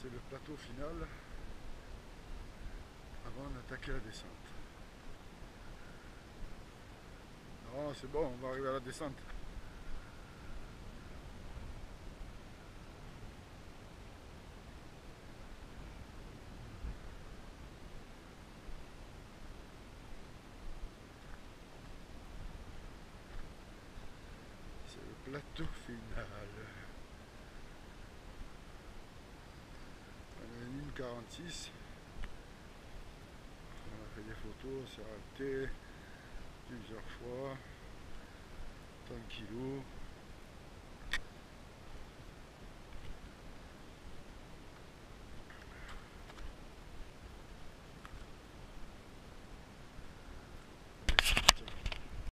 c'est le plateau final avant d'attaquer la descente. Non, c'est bon, on va arriver à la descente. C'est le plateau final. On a une 46. On a fait des photos, c'est arrêté plusieurs fois. Tranquillou.